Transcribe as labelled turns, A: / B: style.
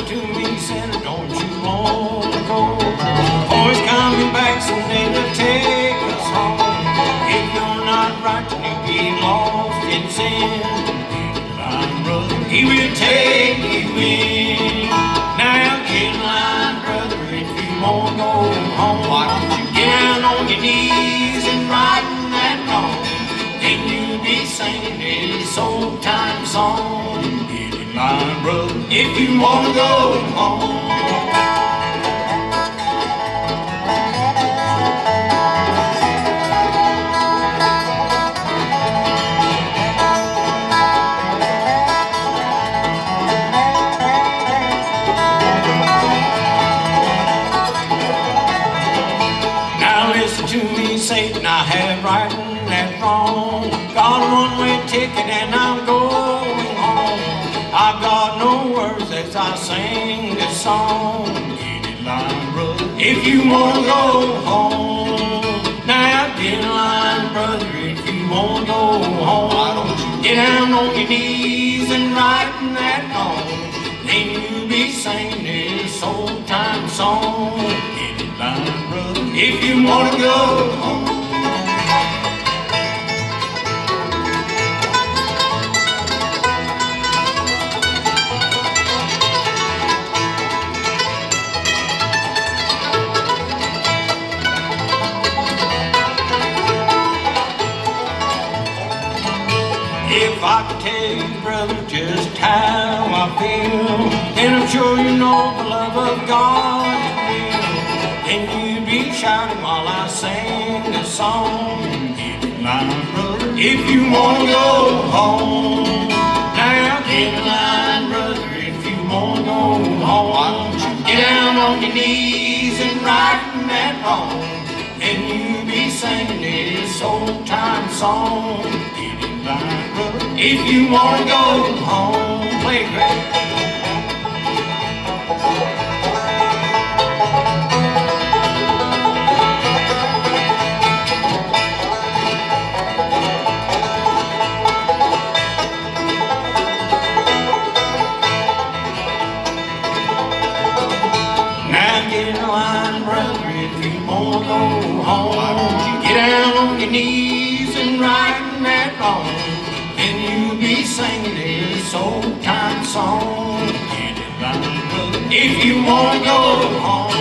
A: to me, Santa, don't you want to go? Boys coming back someday to take us home. If you're not right, you'll be lost in sin. Divine brother, he will take you in. Now, kid, line brother, if you won't go home, why don't you get down on your knees and writing that wrong? Then you'll be singing his old time song. Brother, if you wanna go home. Now listen to me, Satan, I have right and wrong. Got a one-way ticket and I'm words as I sing this song. Get in line, brother, if you wanna go home. Now get in line, brother, if you wanna go home. Why don't you get down on your knees and write that home? Then you'll be singing this old-time song. Get in line, brother if you wanna go home. If I could tell you, brother, just how I feel, then I'm sure you know the love of God real. And you'd be shouting while I sing this song. In line, brother, if you wanna go home. Now get in line, brother, if you wanna go home. Why don't you get down on your knees and write that home? And you be singing this old time song. Get in line, if you wanna go home. Play great. wanna go home. You get down on your knees song. If you wanna go home.